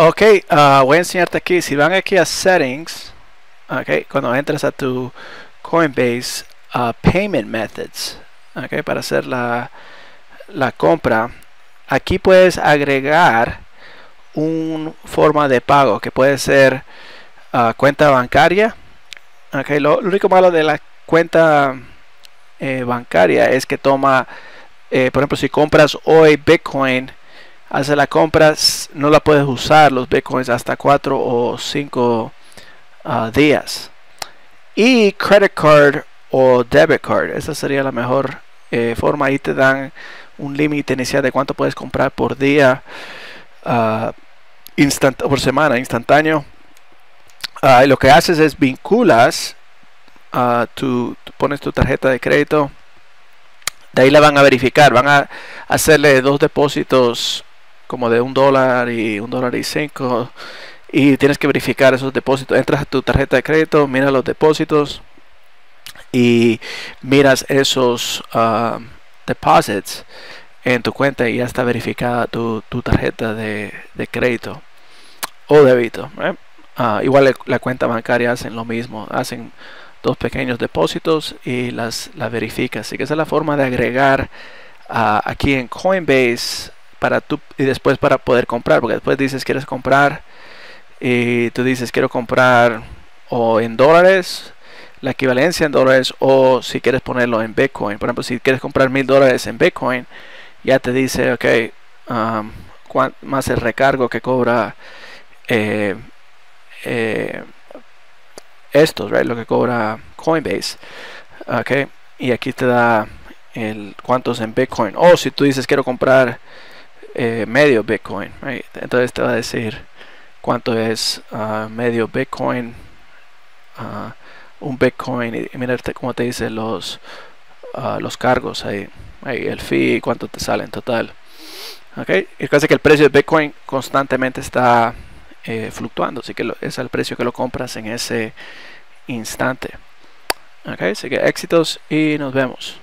Ok, uh, voy a enseñarte aquí. Si van aquí a Settings, okay, cuando entres a tu Coinbase uh, Payment Methods, okay, para hacer la, la compra, aquí puedes agregar un forma de pago que puede ser uh, cuenta bancaria. Okay, lo, lo, único malo de la cuenta eh, bancaria es que toma, eh, por ejemplo, si compras hoy Bitcoin, hace la compra, no la puedes usar los bitcoins hasta 4 o 5 uh, días. Y credit card o debit card, esa sería la mejor eh, forma. Ahí te dan un límite inicial de cuánto puedes comprar por día, uh, instant por semana, instantáneo. Uh, y lo que haces es vinculas, tu, pones tu tarjeta de crédito. De ahí la van a verificar, van a hacerle dos depósitos como de un dólar y un dólar y cinco y tienes que verificar esos depósitos. Entras a tu tarjeta de crédito mira los depósitos y miras esos uh, deposits en tu cuenta y ya está verificada tu, tu tarjeta de, de, crédito o débito uh, igual la cuenta bancaria hacen lo mismo hacen dos pequeños depósitos y las, las verificas así que esa es la forma de agregar uh, aquí en Coinbase para tú y después para poder comprar porque después dices quieres comprar y tú dices quiero comprar o en dólares la equivalencia en dólares o si quieres ponerlo en bitcoin por ejemplo si quieres comprar mil dólares en bitcoin ya te dice ok um, más el recargo que cobra eh, eh, estos right? lo que cobra coinbase. Ok y aquí te da el cuántos en bitcoin. O si tú dices quiero comprar eh, medio Bitcoin. Right? Entonces te va a decir cuánto es uh, medio Bitcoin, uh, un Bitcoin y mira cómo te dice los uh, los cargos ahí, ahí, el fee, cuánto te sale en total. Okay, y casi que el precio de Bitcoin constantemente está eh, fluctuando, así que lo, es el precio que lo compras en ese instante. Okay, así que éxitos y nos vemos.